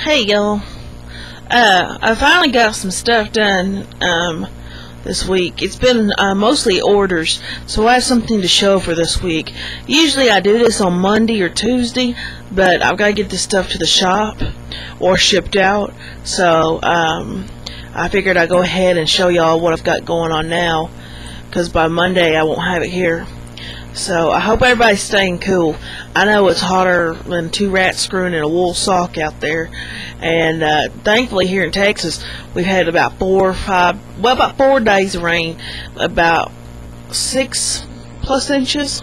Hey y'all. Uh, I finally got some stuff done um, this week. It's been uh, mostly orders, so I have something to show for this week. Usually I do this on Monday or Tuesday, but I've got to get this stuff to the shop or shipped out. So um, I figured I'd go ahead and show y'all what I've got going on now, because by Monday I won't have it here. So I hope everybody's staying cool. I know it's hotter than two rats screwing in a wool sock out there, and uh, thankfully here in Texas we've had about four or five, well about four days of rain, about six plus inches.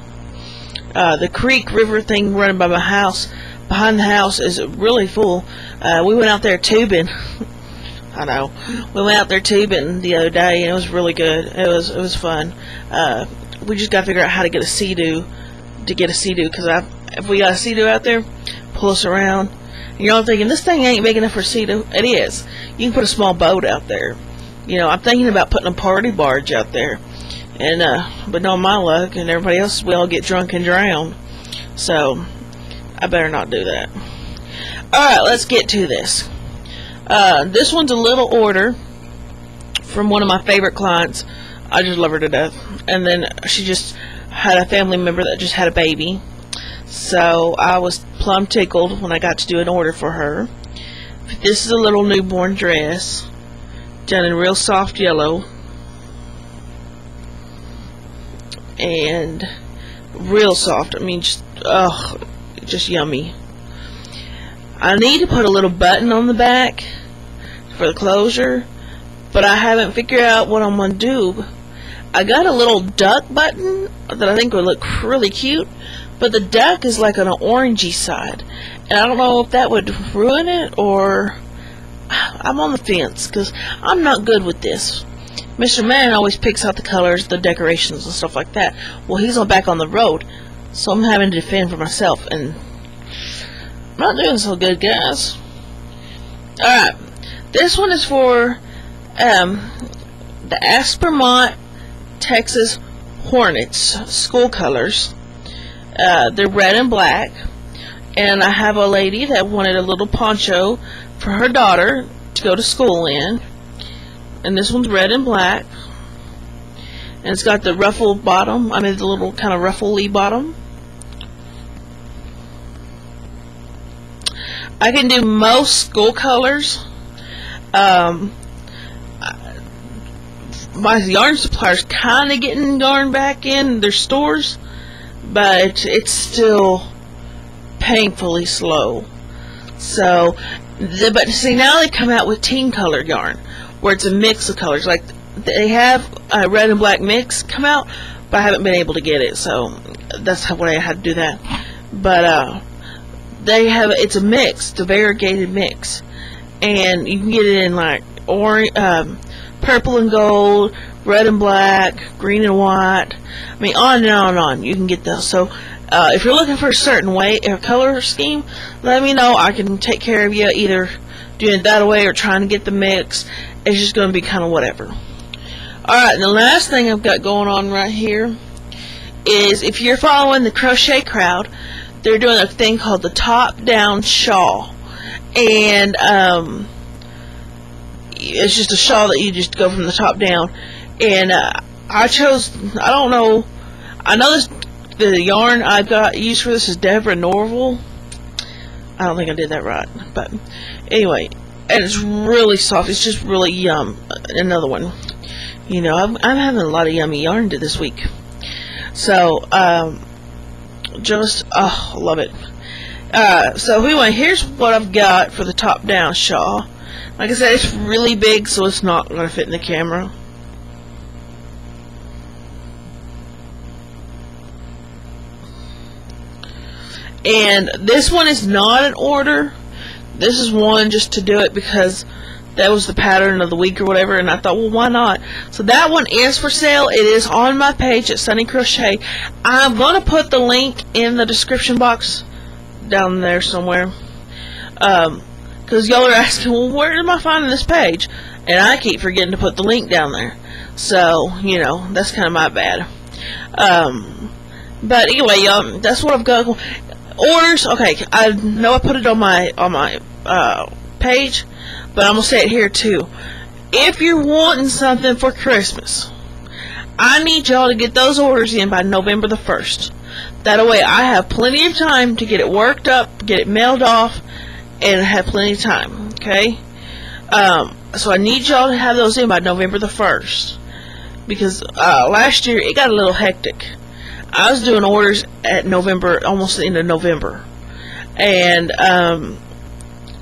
Uh, the creek river thing running by my house, behind the house, is really full. Uh, we went out there tubing. I know. We went out there tubing the other day, and it was really good. It was it was fun. Uh, we just got to figure out how to get a sea-doo to get a sea-doo because if we got a sea-doo out there, pull us around. And you're all thinking this thing ain't big enough for a sea-doo. It is. You can put a small boat out there. You know, I'm thinking about putting a party barge out there, and uh, but no, my luck and everybody else, we all get drunk and drown. So I better not do that. All right, let's get to this. Uh, this one's a little order from one of my favorite clients. I just love her to death. And then she just had a family member that just had a baby. So I was plumb tickled when I got to do an order for her. But This is a little newborn dress done in real soft yellow and real soft. I mean, just, just yummy. I need to put a little button on the back for the closure, but I haven't figured out what I'm going to do. I got a little duck button that I think would look really cute, but the duck is like on an orangey side, and I don't know if that would ruin it or I'm on the fence because I'm not good with this. Mr. Man always picks out the colors, the decorations, and stuff like that. Well, he's on back on the road, so I'm having to defend for myself, and I'm not doing so good, guys. Alright, this one is for um, the Aspermont Texas Hornets school colors. Uh, they're red and black. And I have a lady that wanted a little poncho for her daughter to go to school in. And this one's red and black. And it's got the ruffled bottom. I mean, the little kind of ruffly bottom. I can do most school colors. Um, my yarn suppliers kind of getting yarn back in their stores, but it's still painfully slow. So, the, but see now they come out with team color yarn, where it's a mix of colors. Like they have a red and black mix come out, but I haven't been able to get it. So that's how what I had to do that. But uh, they have it's a mix, a variegated mix, and you can get it in like orange. Um, purple and gold, red and black, green and white. I mean, on and on and on. You can get those. So, uh, if you're looking for a certain way or color scheme, let me know. I can take care of you either doing it that way or trying to get the mix. It's just going to be kind of whatever. Alright, the last thing I've got going on right here is if you're following the crochet crowd, they're doing a thing called the top down shawl. And, um, it's just a shawl that you just go from the top down. And uh, I chose, I don't know, I know this, the yarn I got used for this is Deborah Norville. I don't think I did that right, but anyway, and it's really soft. It's just really yum. Another one. You know, I'm, I'm having a lot of yummy yarn to this week. So, um, just, oh, love it. Uh, so anyway, here's what I've got for the top down shawl. Like I said, it's really big, so it's not going to fit in the camera. And this one is not an order. This is one just to do it because that was the pattern of the week or whatever, and I thought, well, why not? So that one is for sale. It is on my page at Sunny Crochet. I'm going to put the link in the description box down there somewhere. Um, because y'all are asking, well, where am I finding this page? And I keep forgetting to put the link down there. So, you know, that's kind of my bad. Um, but anyway, y'all, that's what I've got. Orders, okay, I know I put it on my, on my, uh, page, but I'm gonna say it here too. If you're wanting something for Christmas, I need y'all to get those orders in by November the 1st. That way I have plenty of time to get it worked up, get it mailed off, and have plenty of time, okay? Um, so I need y'all to have those in by November the 1st. Because uh, last year it got a little hectic. I was doing orders at November, almost the end of November. And um,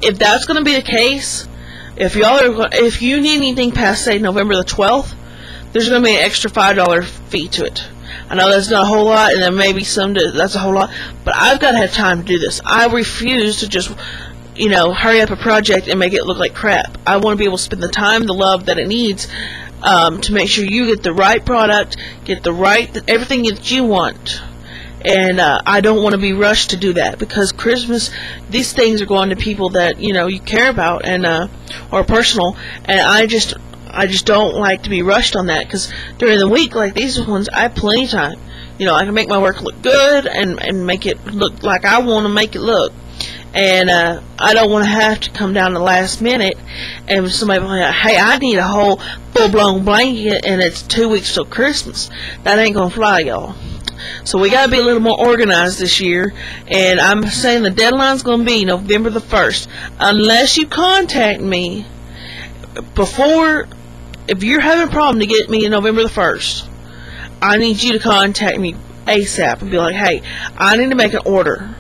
if that's going to be the case, if y'all are, if you need anything past say November the 12th, there's going to be an extra five dollar fee to it. I know that's not a whole lot, and there may be some that's a whole lot, but I've got to have time to do this. I refuse to just, you know, hurry up a project and make it look like crap. I want to be able to spend the time, the love that it needs um, to make sure you get the right product, get the right everything that you want. And uh, I don't want to be rushed to do that because Christmas, these things are going to people that you know you care about and uh, or personal, and I just I just don't like to be rushed on that because during the week, like these ones, I have plenty of time. You know, I can make my work look good and, and make it look like I want to make it look. And uh, I don't want to have to come down the last minute and somebody like, hey, I need a whole full-blown blanket and it's two weeks till Christmas. That ain't to fly, y'all. So we got to be a little more organized this year. And I'm saying the deadline's going to be November the 1st. Unless you contact me before if you're having a problem to get me November the 1st, I need you to contact me ASAP and be like, hey, I need to make an order.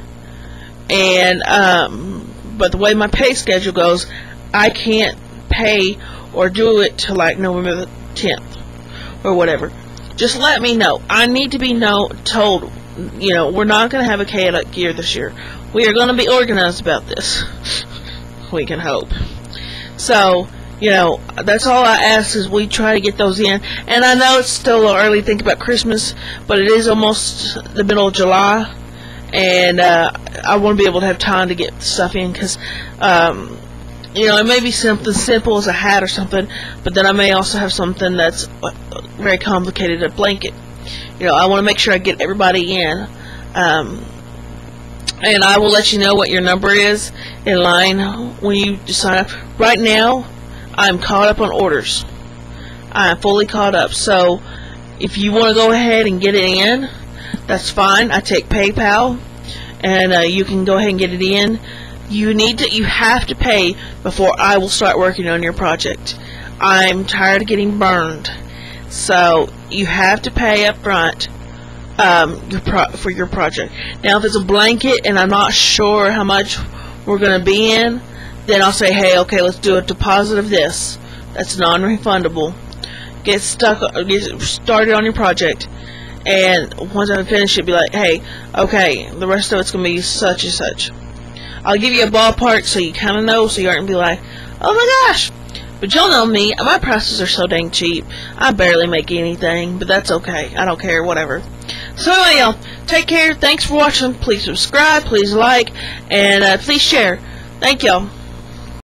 And, um, but the way my pay schedule goes, I can't pay or do it till like November the 10th or whatever. Just let me know. I need to be know, told, you know, we're not going to have a chaotic year this year. We are going to be organized about this. we can hope. So, you know, that's all I ask is we try to get those in. And I know it's still early to think about Christmas, but it is almost the middle of July, and uh, I want to be able to have time to get stuff in because, um, you know, it may be something simple as a hat or something, but then I may also have something that's uh, very complicated, a blanket. You know, I want to make sure I get everybody in. Um, and I will let you know what your number is in line when you sign up. Right now, I'm caught up on orders. I'm fully caught up. So if you want to go ahead and get it in, that's fine. I take PayPal, and uh, you can go ahead and get it in. You need to. You have to pay before I will start working on your project. I'm tired of getting burned, so you have to pay up front um, for your project. Now, if it's a blanket and I'm not sure how much we're going to be in, then I'll say, hey, okay, let's do a deposit of this. That's non-refundable. Get stuck, get started on your project, and once I finish it, be like, hey, okay, the rest of it's gonna be such and such. I'll give you a ballpark so you kind of know, so you aren't be like, oh my gosh. But you'll know me. My prices are so dang cheap. I barely make anything, but that's okay. I don't care. Whatever. So anyway, y'all, take care. Thanks for watching. Please subscribe. Please like, and uh, please share. Thank y'all.